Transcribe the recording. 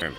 And